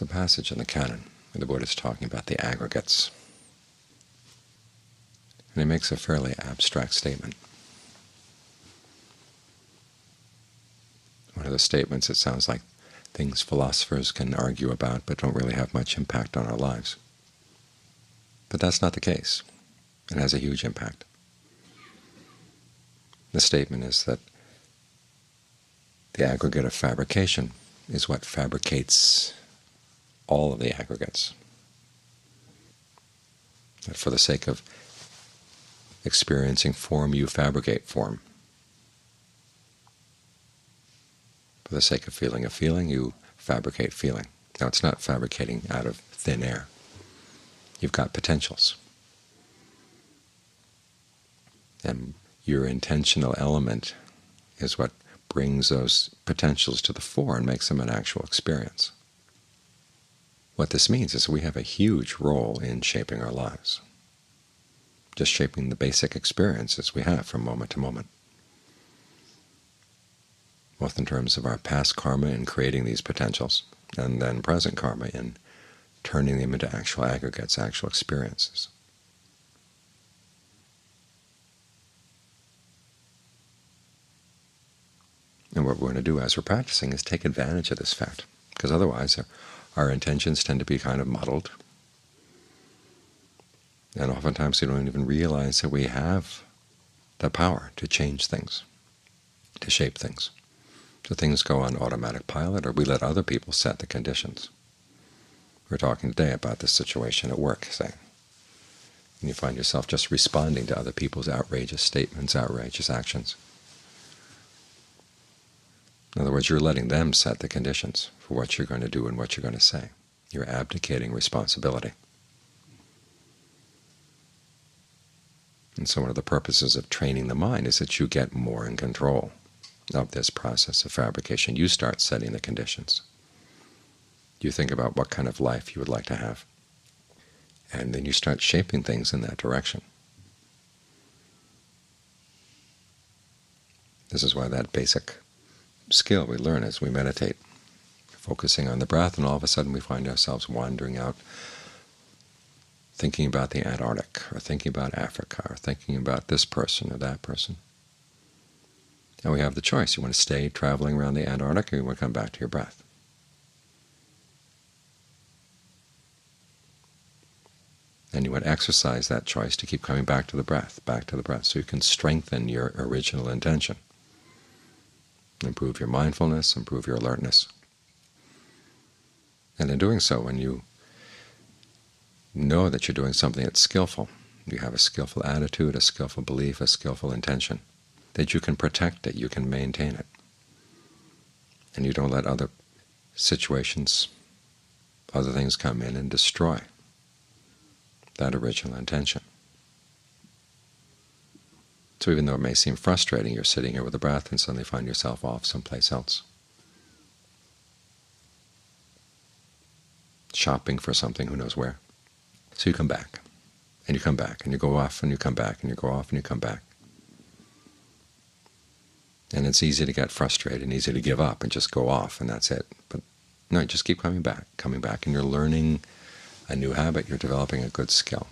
It's a passage in the Canon where the Buddha is talking about the aggregates. And he makes a fairly abstract statement. One of the statements, it sounds like things philosophers can argue about but don't really have much impact on our lives. But that's not the case. It has a huge impact. The statement is that the aggregate of fabrication is what fabricates all of the aggregates. For the sake of experiencing form, you fabricate form. For the sake of feeling a feeling, you fabricate feeling. Now, it's not fabricating out of thin air. You've got potentials. And your intentional element is what brings those potentials to the fore and makes them an actual experience. What this means is we have a huge role in shaping our lives, just shaping the basic experiences we have from moment to moment, both in terms of our past karma in creating these potentials, and then present karma in turning them into actual aggregates, actual experiences. And what we're going to do as we're practicing is take advantage of this fact, because otherwise our, intentions tend to be kind of muddled. And oftentimes we don't even realize that we have the power to change things, to shape things. So things go on automatic pilot, or we let other people set the conditions. We're talking today about this situation at work, say. And you find yourself just responding to other people's outrageous statements, outrageous actions. In other words, you're letting them set the conditions for what you're going to do and what you're going to say. You're abdicating responsibility. And so one of the purposes of training the mind is that you get more in control of this process of fabrication. You start setting the conditions. You think about what kind of life you would like to have. And then you start shaping things in that direction. This is why that basic skill we learn as we meditate, focusing on the breath, and all of a sudden we find ourselves wandering out, thinking about the Antarctic, or thinking about Africa, or thinking about this person or that person. And we have the choice. You want to stay traveling around the Antarctic, or you want to come back to your breath. And you would exercise that choice to keep coming back to the breath, back to the breath, so you can strengthen your original intention improve your mindfulness, improve your alertness. And in doing so, when you know that you're doing something that's skillful, you have a skillful attitude, a skillful belief, a skillful intention, that you can protect it, you can maintain it, and you don't let other situations, other things come in and destroy that original intention. So even though it may seem frustrating, you're sitting here with a breath and suddenly find yourself off someplace else. Shopping for something, who knows where. So you come back, and you come back, and you go off, and you come back, and you go off, and you come back. And it's easy to get frustrated and easy to give up and just go off, and that's it. But no, you just keep coming back, coming back, and you're learning a new habit, you're developing a good skill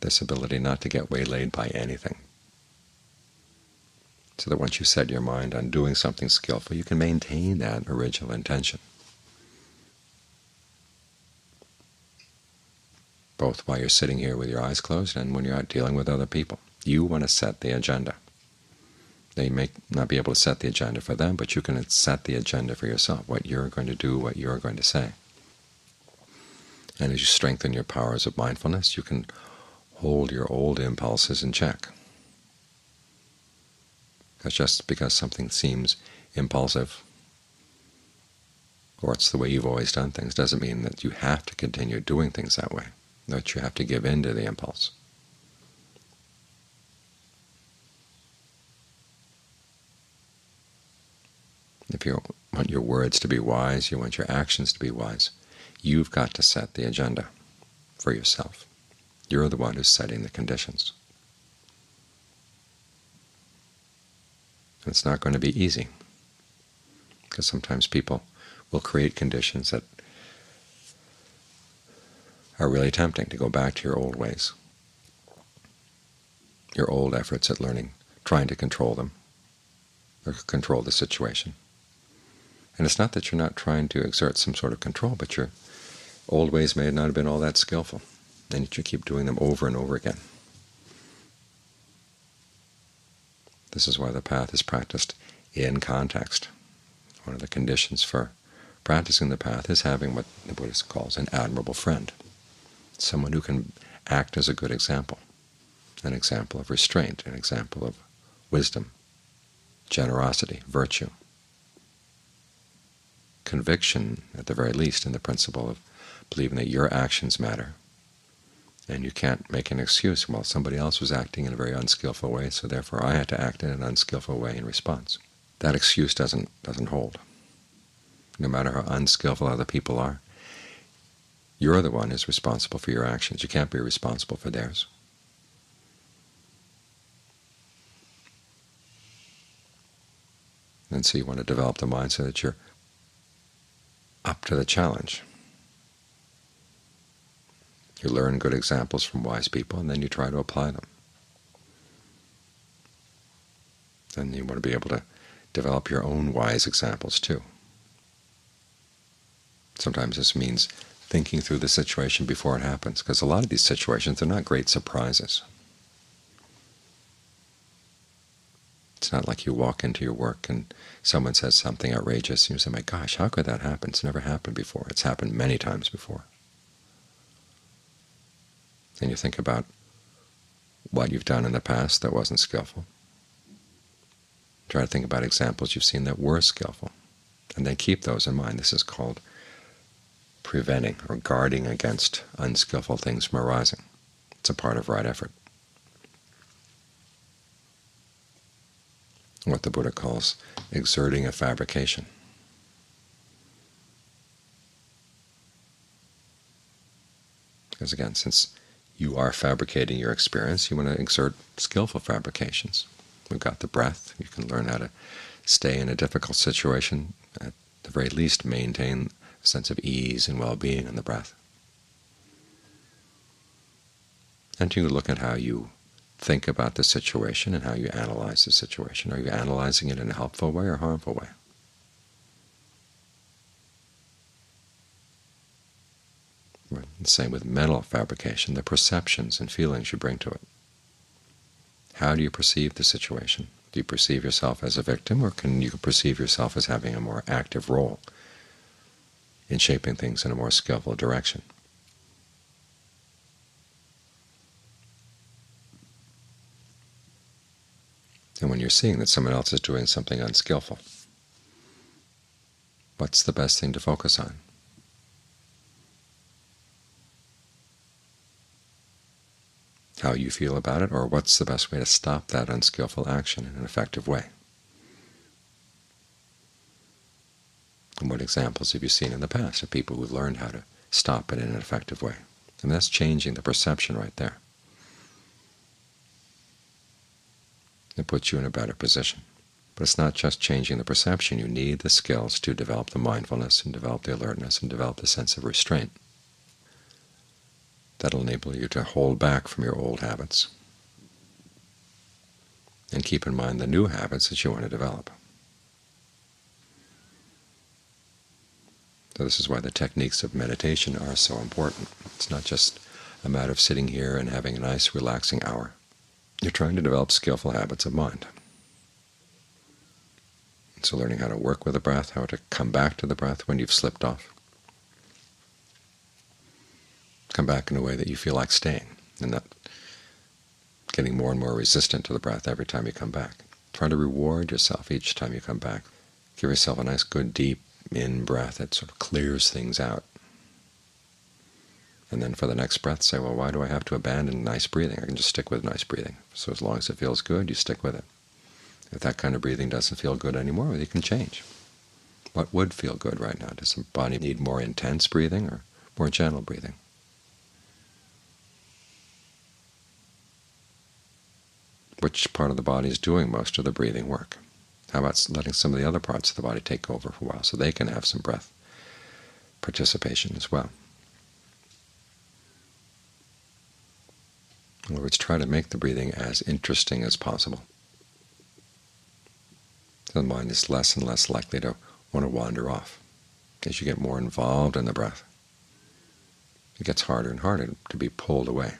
this ability not to get waylaid by anything. So that once you set your mind on doing something skillful, you can maintain that original intention, both while you're sitting here with your eyes closed and when you're out dealing with other people. You want to set the agenda. They may not be able to set the agenda for them, but you can set the agenda for yourself, what you're going to do, what you're going to say. And as you strengthen your powers of mindfulness, you can hold your old impulses in check. Because just because something seems impulsive or it's the way you've always done things doesn't mean that you have to continue doing things that way, that you have to give in to the impulse. If you want your words to be wise, you want your actions to be wise, you've got to set the agenda for yourself. You're the one who's setting the conditions. It's not going to be easy, because sometimes people will create conditions that are really tempting to go back to your old ways, your old efforts at learning, trying to control them or control the situation. And it's not that you're not trying to exert some sort of control, but your old ways may not have been all that skillful, and you keep doing them over and over again. This is why the path is practiced in context. One of the conditions for practicing the path is having what the Buddhist calls an admirable friend, someone who can act as a good example, an example of restraint, an example of wisdom, generosity, virtue, conviction, at the very least, in the principle of believing that your actions matter, and you can't make an excuse, well, somebody else was acting in a very unskillful way, so therefore I had to act in an unskillful way in response. That excuse doesn't doesn't hold. No matter how unskillful other people are, you're the one who's responsible for your actions. You can't be responsible for theirs. And so you want to develop the mindset that you're up to the challenge. You learn good examples from wise people, and then you try to apply them. And you want to be able to develop your own wise examples too. Sometimes this means thinking through the situation before it happens, because a lot of these situations are not great surprises. It's not like you walk into your work and someone says something outrageous, and you say, my gosh, how could that happen? It's never happened before. It's happened many times before. Then you think about what you've done in the past that wasn't skillful. Try to think about examples you've seen that were skillful, and then keep those in mind. This is called preventing or guarding against unskillful things from arising. It's a part of right effort. What the Buddha calls exerting a fabrication. Because again, since you are fabricating your experience, you want to exert skillful fabrications. We've got the breath. You can learn how to stay in a difficult situation, at the very least maintain a sense of ease and well-being in the breath. And you look at how you think about the situation and how you analyze the situation. Are you analyzing it in a helpful way or harmful way? Same with mental fabrication, the perceptions and feelings you bring to it. How do you perceive the situation? Do you perceive yourself as a victim, or can you perceive yourself as having a more active role in shaping things in a more skillful direction? And when you're seeing that someone else is doing something unskillful, what's the best thing to focus on? How you feel about it, or what's the best way to stop that unskillful action in an effective way. And what examples have you seen in the past of people who've learned how to stop it in an effective way? And that's changing the perception right there. It puts you in a better position. But it's not just changing the perception. You need the skills to develop the mindfulness and develop the alertness and develop the sense of restraint that will enable you to hold back from your old habits and keep in mind the new habits that you want to develop. So this is why the techniques of meditation are so important. It's not just a matter of sitting here and having a nice relaxing hour. You're trying to develop skillful habits of mind. So learning how to work with the breath, how to come back to the breath when you've slipped off, come back in a way that you feel like staying and not getting more and more resistant to the breath every time you come back. Try to reward yourself each time you come back. Give yourself a nice, good, deep in-breath that sort of clears things out. And then for the next breath, say, well, why do I have to abandon nice breathing? I can just stick with nice breathing. So as long as it feels good, you stick with it. If that kind of breathing doesn't feel good anymore, well, you can change. What would feel good right now? Does the body need more intense breathing or more gentle breathing? Which part of the body is doing most of the breathing work. How about letting some of the other parts of the body take over for a while so they can have some breath participation as well? In other words, try to make the breathing as interesting as possible. So The mind is less and less likely to want to wander off as you get more involved in the breath. It gets harder and harder to be pulled away.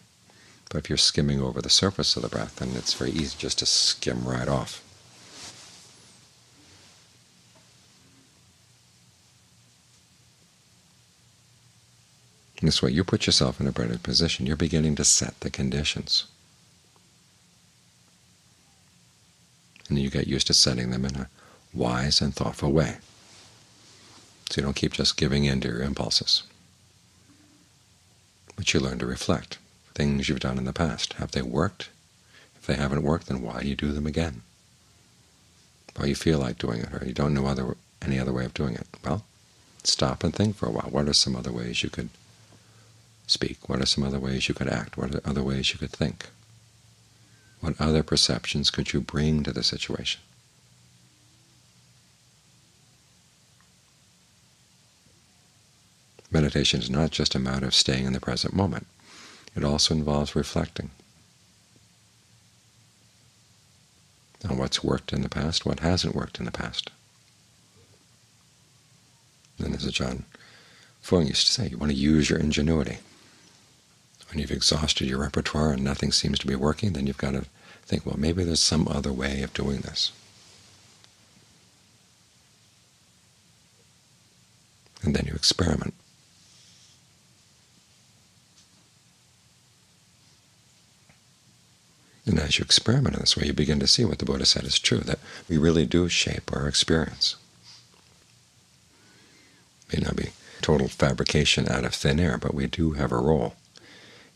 But if you're skimming over the surface of the breath, then it's very easy just to skim right off. This way, you put yourself in a better position. You're beginning to set the conditions. And you get used to setting them in a wise and thoughtful way. So you don't keep just giving in to your impulses. But you learn to reflect. Things you've done in the past, have they worked? If they haven't worked, then why do you do them again? Well, you feel like doing it, or you don't know other any other way of doing it. Well, stop and think for a while. What are some other ways you could speak? What are some other ways you could act? What are other ways you could think? What other perceptions could you bring to the situation? Meditation is not just a matter of staying in the present moment. It also involves reflecting on what's worked in the past, what hasn't worked in the past. And as Ajaan Fuang used to say, you want to use your ingenuity. When you've exhausted your repertoire and nothing seems to be working, then you've got to think, well, maybe there's some other way of doing this. And then you experiment. As you experiment in this way, you begin to see what the Buddha said is true, that we really do shape our experience. It may not be total fabrication out of thin air, but we do have a role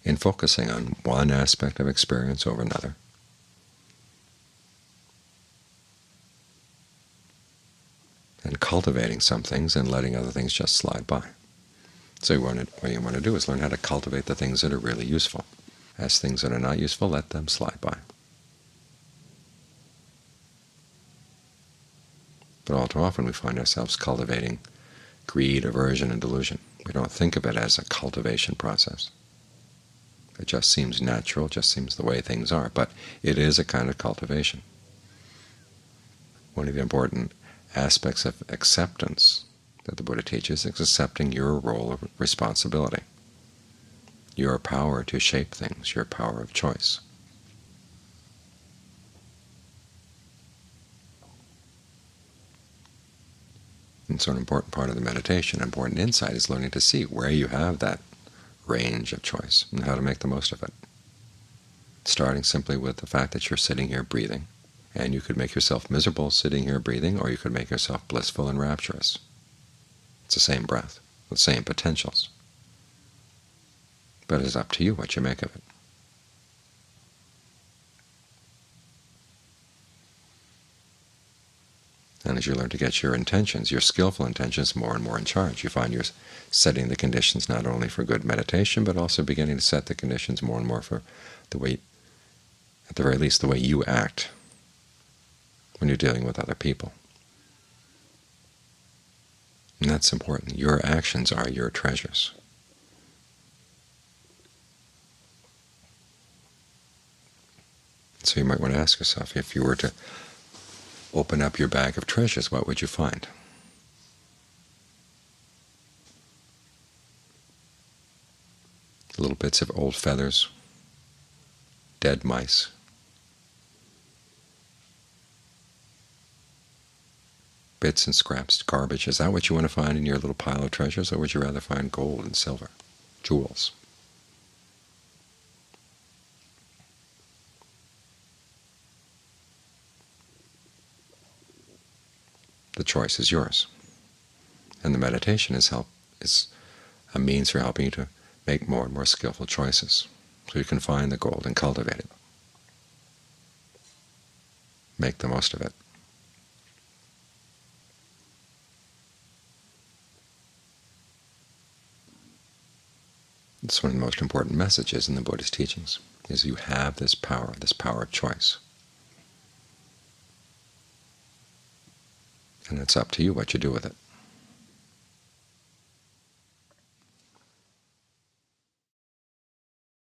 in focusing on one aspect of experience over another. and cultivating some things and letting other things just slide by. So what you want to do is learn how to cultivate the things that are really useful. As things that are not useful, let them slide by. But all too often we find ourselves cultivating greed, aversion, and delusion. We don't think of it as a cultivation process. It just seems natural, just seems the way things are, but it is a kind of cultivation. One of the important aspects of acceptance that the Buddha teaches is accepting your role of responsibility your power to shape things, your power of choice. And so an important part of the meditation, an important insight, is learning to see where you have that range of choice and how to make the most of it. Starting simply with the fact that you're sitting here breathing, and you could make yourself miserable sitting here breathing, or you could make yourself blissful and rapturous. It's the same breath, the same potentials but it's up to you what you make of it. And as you learn to get your intentions, your skillful intentions, more and more in charge, you find you're setting the conditions not only for good meditation, but also beginning to set the conditions more and more for the way, at the very least, the way you act when you're dealing with other people. And that's important. Your actions are your treasures. So you might want to ask yourself, if you were to open up your bag of treasures, what would you find? Little bits of old feathers, dead mice, bits and scraps, garbage. Is that what you want to find in your little pile of treasures, or would you rather find gold and silver, jewels? The choice is yours. And the meditation is help is a means for helping you to make more and more skillful choices, so you can find the gold and cultivate it. Make the most of it. It's one of the most important messages in the Buddhist teachings, is you have this power, this power of choice. And it's up to you what you do with it.